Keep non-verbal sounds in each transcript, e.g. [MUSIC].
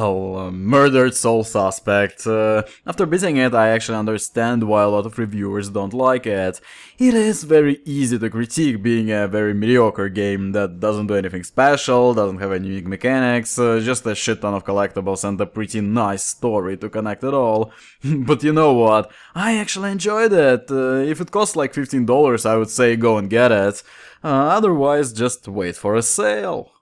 Well, uh, Murdered Soul Suspect. Uh, after beating it, I actually understand why a lot of reviewers don't like it. It is very easy to critique being a very mediocre game that doesn't do anything special, doesn't have any unique mechanics, uh, just a shit ton of collectibles and a pretty nice story to connect it all. [LAUGHS] but you know what? I actually enjoyed it. Uh, if it costs like $15, I would say go and get it. Uh, otherwise, just wait for a sale.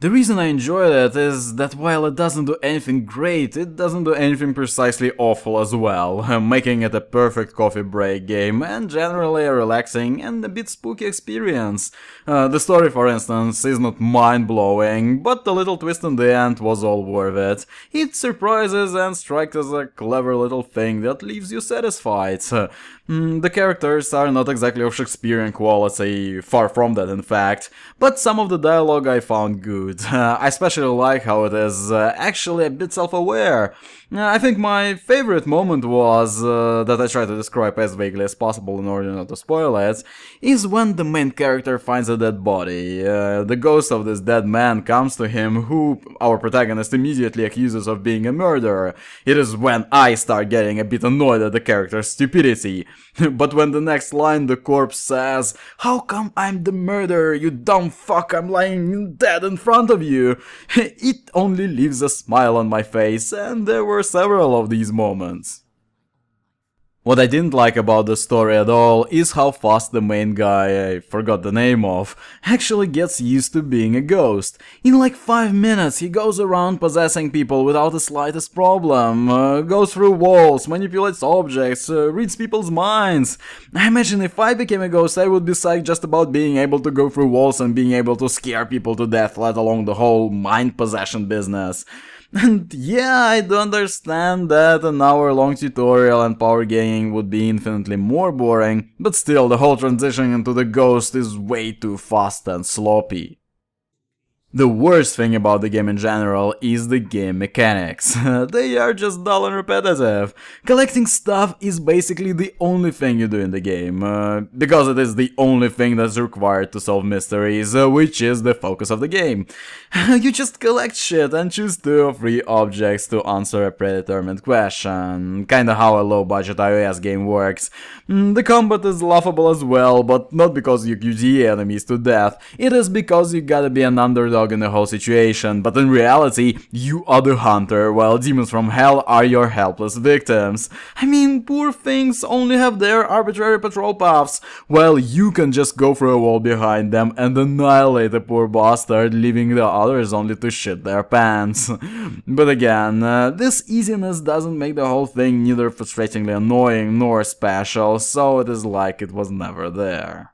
The reason I enjoy that is that while it doesn't do anything great, it doesn't do anything precisely awful as well, [LAUGHS] making it a perfect coffee break game and generally a relaxing and a bit spooky experience. Uh, the story, for instance, is not mind-blowing, but the little twist in the end was all worth it. It surprises and strikes as a clever little thing that leaves you satisfied. [LAUGHS] Mm, the characters are not exactly of Shakespearean quality, far from that in fact, but some of the dialogue I found good. Uh, [LAUGHS] I especially like how it is uh, actually a bit self-aware. Uh, I think my favorite moment was, uh, that I try to describe as vaguely as possible in order not to spoil it, is when the main character finds a dead body. Uh, the ghost of this dead man comes to him, who our protagonist immediately accuses of being a murderer. It is when I start getting a bit annoyed at the character's stupidity. [LAUGHS] but when the next line the corpse says, How come I'm the murderer, you dumb fuck, I'm lying dead in front of you? [LAUGHS] it only leaves a smile on my face, and there were several of these moments. What I didn't like about the story at all is how fast the main guy, I forgot the name of, actually gets used to being a ghost. In like 5 minutes he goes around possessing people without the slightest problem, uh, goes through walls, manipulates objects, uh, reads people's minds. I imagine if I became a ghost I would be psyched just about being able to go through walls and being able to scare people to death, let alone the whole mind possession business. [LAUGHS] And yeah, I do understand that an hour long tutorial and power gaining would be infinitely more boring, but still the whole transition into the ghost is way too fast and sloppy. The worst thing about the game in general is the game mechanics. [LAUGHS] they are just dull and repetitive. Collecting stuff is basically the only thing you do in the game, uh, because it is the only thing that's required to solve mysteries, uh, which is the focus of the game. [LAUGHS] you just collect shit and choose two or three objects to answer a predetermined question, kinda how a low-budget iOS game works. Mm, the combat is laughable as well, but not because you QTE enemies to death, it is because you gotta be an underdog underdog in the whole situation, but in reality, you are the hunter, while demons from hell are your helpless victims. I mean, poor things only have their arbitrary patrol paths, while you can just go through a wall behind them and annihilate the poor bastard, leaving the others only to shit their pants. [LAUGHS] but again, uh, this easiness doesn't make the whole thing neither frustratingly annoying nor special, so it is like it was never there.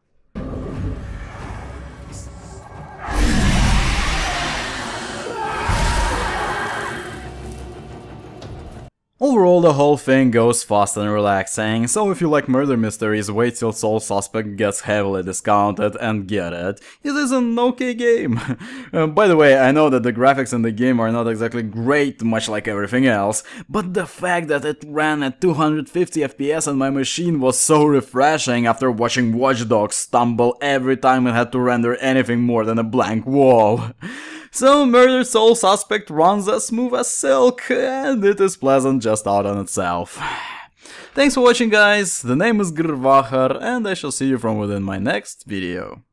Overall, the whole thing goes fast and relaxing, so if you like murder mysteries, wait till Soul Suspect gets heavily discounted and get it. It is an okay game. [LAUGHS] uh, by the way, I know that the graphics in the game are not exactly great, much like everything else, but the fact that it ran at 250 FPS on my machine was so refreshing after watching Watch Dogs stumble every time it had to render anything more than a blank wall. [LAUGHS] So Murder Soul Suspect runs as smooth as silk, and it is pleasant just out on itself. [SIGHS] Thanks for watching guys, the name is GrrrVahrrr, and I shall see you from within my next video.